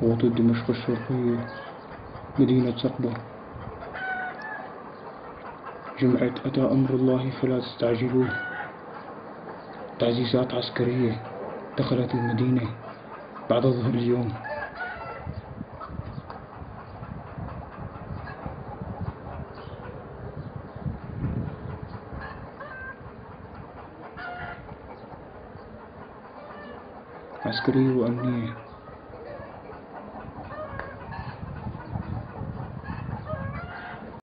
قوات دمشق الشرقية مدينة سقبة جمعة أتى أمر الله فلا تستعجلوه. تعزيزات عسكرية دخلت المدينة بعد ظهر اليوم. عسكرية وأمنية.